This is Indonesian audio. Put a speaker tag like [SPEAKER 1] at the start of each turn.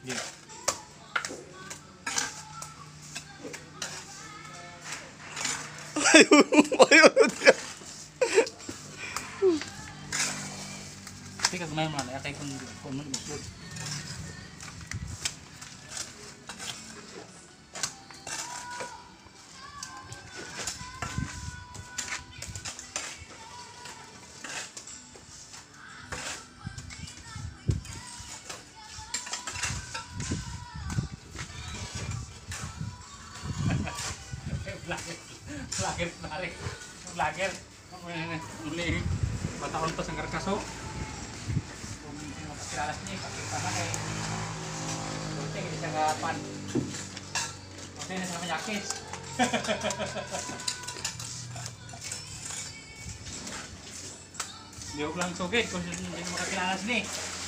[SPEAKER 1] Yeah. Mayunod ka. Teka, kumain mo na. Kaya kung. Vlogger, vlogger, vlogger, vlogger. Uli, bataon pa ko makakilala niya.